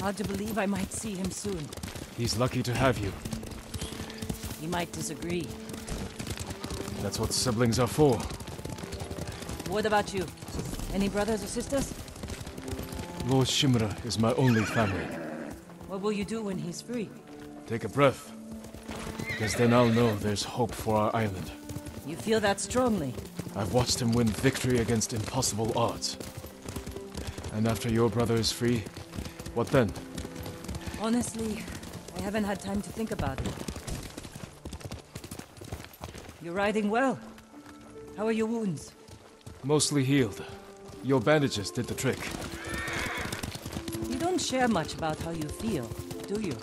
Hard to believe I might see him soon. He's lucky to have you. He might disagree. That's what siblings are for. What about you? Any brothers or sisters? Lord Shimura is my only family. What will you do when he's free? Take a breath. Because then I'll know there's hope for our island. You feel that strongly? I've watched him win victory against impossible odds. And after your brother is free, what then? Honestly, I haven't had time to think about it. You're riding well. How are your wounds? Mostly healed. Your bandages did the trick. You don't share much about how you feel, do you?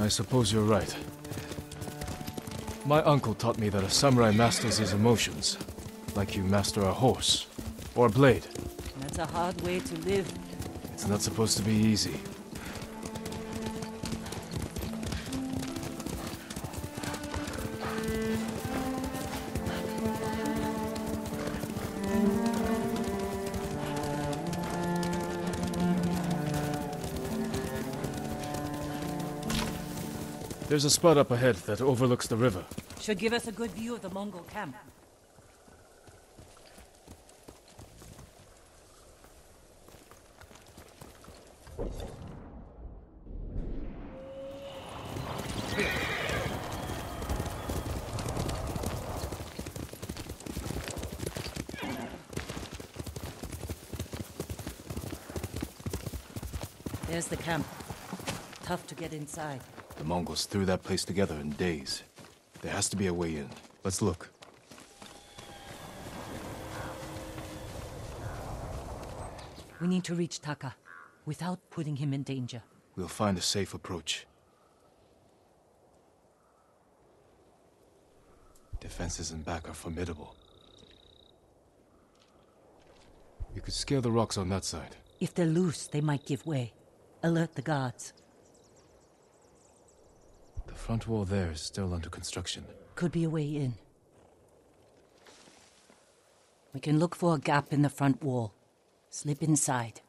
I suppose you're right. My uncle taught me that a samurai masters his emotions, like you master a horse or a blade. A hard way to live. It's not supposed to be easy. There's a spot up ahead that overlooks the river. Should give us a good view of the Mongol camp. The camp. Tough to get inside. The Mongols threw that place together in days. There has to be a way in. Let's look. We need to reach Taka without putting him in danger. We'll find a safe approach. Defenses in back are formidable. You could scale the rocks on that side. If they're loose, they might give way. Alert the guards. The front wall there is still under construction. Could be a way in. We can look for a gap in the front wall. Slip inside.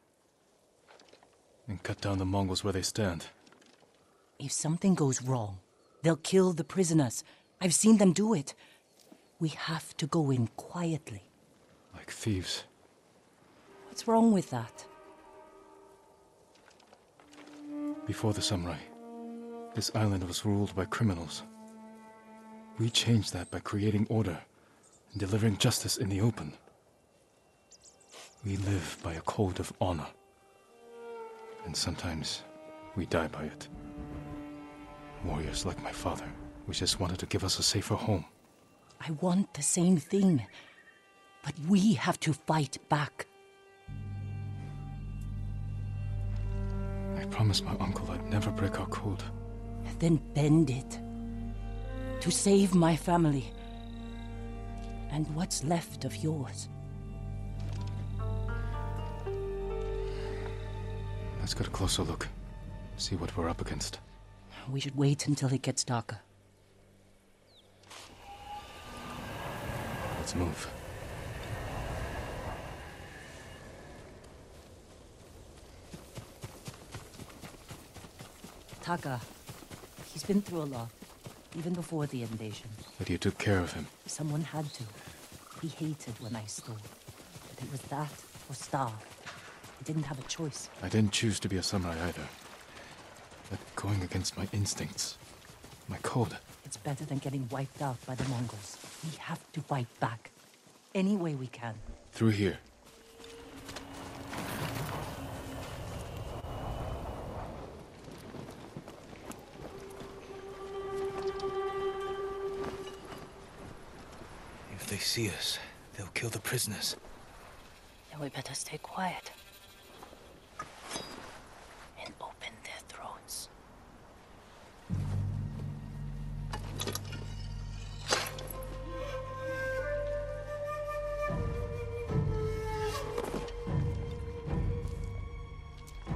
And cut down the Mongols where they stand. If something goes wrong, they'll kill the prisoners. I've seen them do it. We have to go in quietly. Like thieves. What's wrong with that? Before the samurai, this island was ruled by criminals. We changed that by creating order and delivering justice in the open. We live by a code of honor. And sometimes we die by it. Warriors like my father, we just wanted to give us a safer home. I want the same thing. But we have to fight back. Promised my uncle I'd never break our code. Then bend it. To save my family. And what's left of yours. Let's get a closer look. See what we're up against. We should wait until it gets darker. Let's move. Taka. He's been through a lot. Even before the invasion. But you took care of him. Someone had to. He hated when I stole. But it was that or starve. I didn't have a choice. I didn't choose to be a samurai either. But going against my instincts, my code. It's better than getting wiped out by the Mongols. We have to fight back. Any way we can. Through here. See us, they'll kill the prisoners. Then we better stay quiet. And open their throats.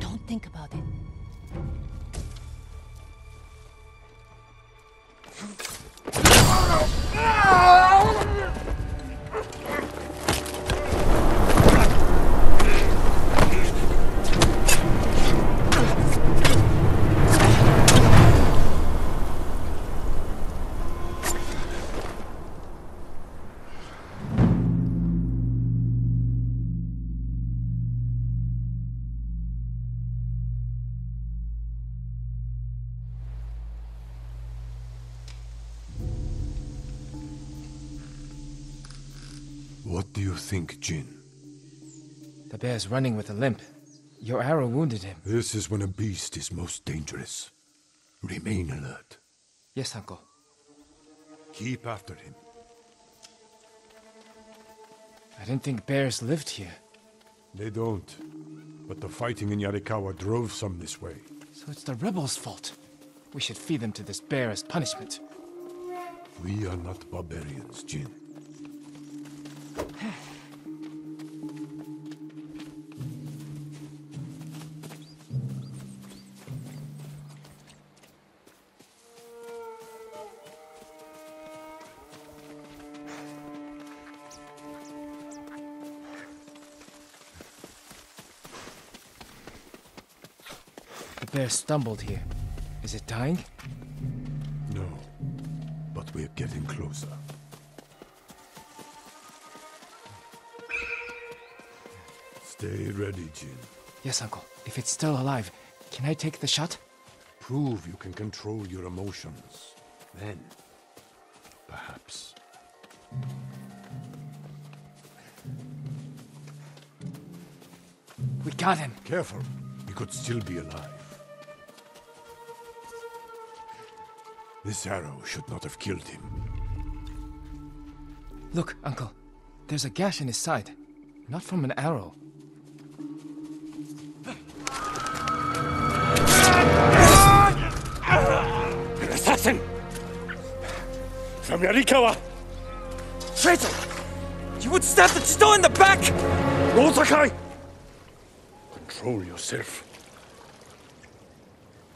Don't think about it. Think, Jin? The bear's running with a limp. Your arrow wounded him. This is when a beast is most dangerous. Remain alert. Yes, uncle. Keep after him. I didn't think bears lived here. They don't. But the fighting in Yarikawa drove some this way. So it's the rebels' fault. We should feed them to this bear as punishment. We are not barbarians, Jin. The bear stumbled here. Is it dying? No. But we're getting closer. Stay ready, Jin. Yes, uncle. If it's still alive, can I take the shot? Prove you can control your emotions. Then, perhaps. We got him. Careful. He could still be alive. This arrow should not have killed him. Look, uncle. There's a gash in his side. Not from an arrow. From Yarikawa! Traitor! You would stab the Jito in the back! Rosakai! Control yourself.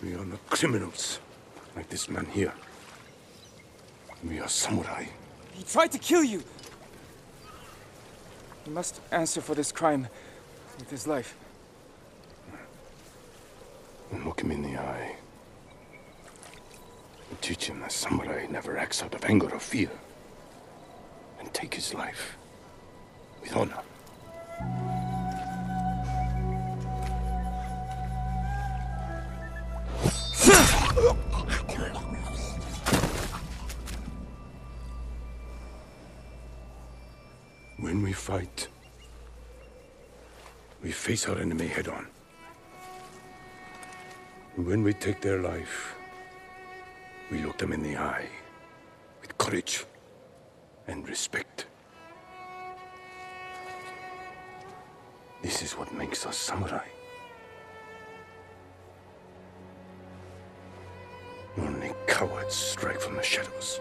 We are not criminals, like this man here. We are samurai. He tried to kill you. He must answer for this crime with his life. And look him in the eye. And teach him that samurai never acts out of anger or fear. And take his life with honor. When we fight, we face our enemy head on. When we take their life, we look them in the eye with courage and respect. This is what makes us samurai. Only cowards strike from the shadows.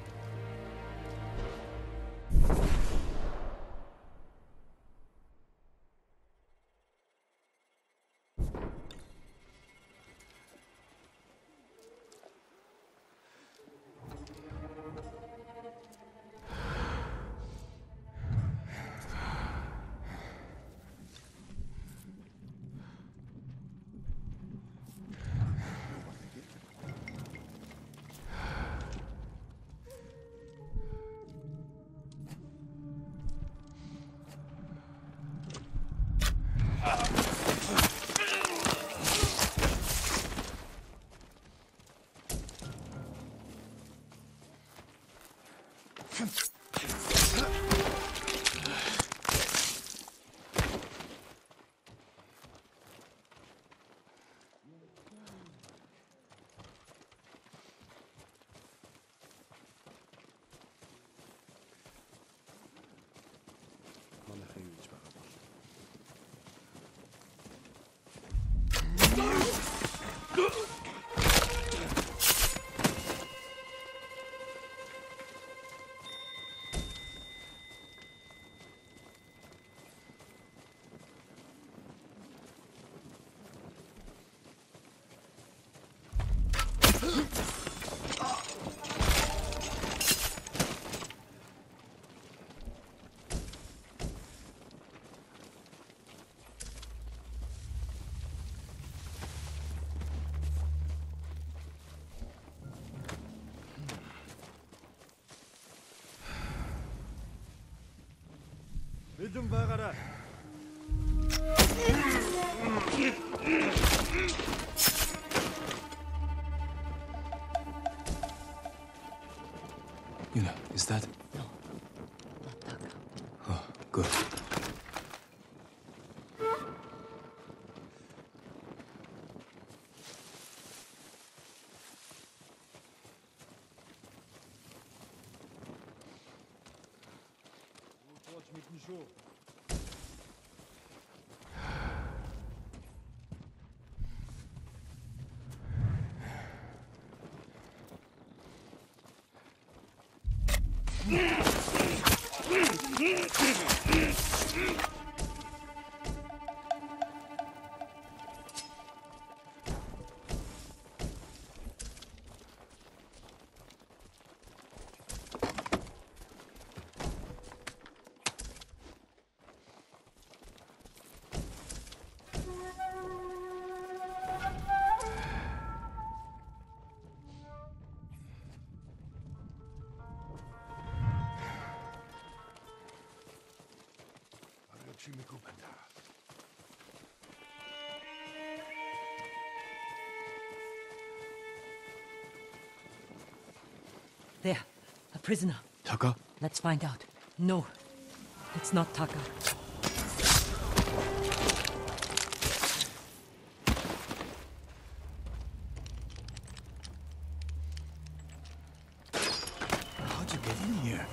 Yuna, is that? No, not Taka. Oh, good. There, a prisoner. Taka? Let's find out. No, it's not Taka. How'd you get in here?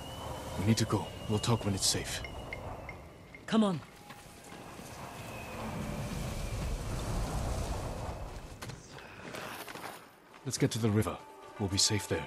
We need to go. We'll talk when it's safe. Come on. Let's get to the river. We'll be safe there.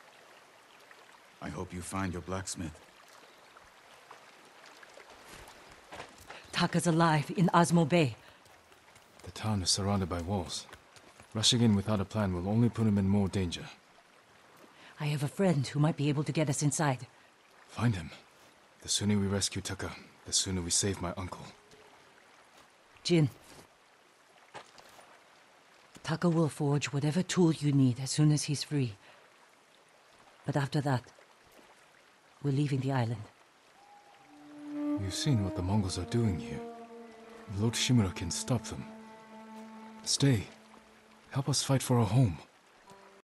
I hope you find your blacksmith. Taka's alive in Azamo Bay. The town is surrounded by walls. Rushing in without a plan will only put him in more danger. I have a friend who might be able to get us inside. Find him. The sooner we rescue Taka, the sooner we save my uncle. Jin. Taka will forge whatever tool you need as soon as he's free. But after that, we're leaving the island. You've seen what the Mongols are doing here. Lord Shimura can stop them. Stay. Help us fight for our home.